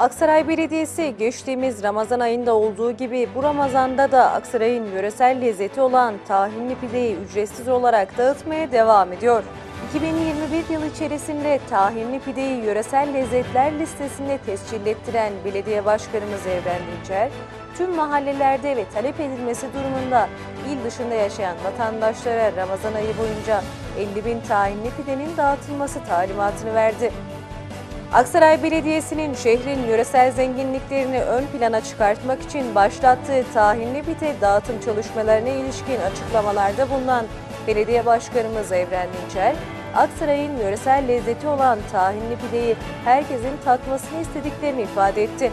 Aksaray Belediyesi geçtiğimiz Ramazan ayında olduğu gibi bu Ramazan'da da Aksaray'ın yöresel lezzeti olan tahinli pideyi ücretsiz olarak dağıtmaya devam ediyor. 2021 yılı içerisinde tahinli pideyi yöresel lezzetler listesinde tescil ettiren Belediye Başkanımız Evren Dinçer, tüm mahallelerde ve talep edilmesi durumunda il dışında yaşayan vatandaşlara Ramazan ayı boyunca 50 bin tahinli pidenin dağıtılması talimatını verdi. Aksaray Belediyesi'nin şehrin yöresel zenginliklerini ön plana çıkartmak için başlattığı tahinli pide dağıtım çalışmalarına ilişkin açıklamalarda bulunan Belediye Başkanımız Evren Dinçer, Aksaray'ın yöresel lezzeti olan tahinli pideyi herkesin tatmasını istediklerini ifade etti.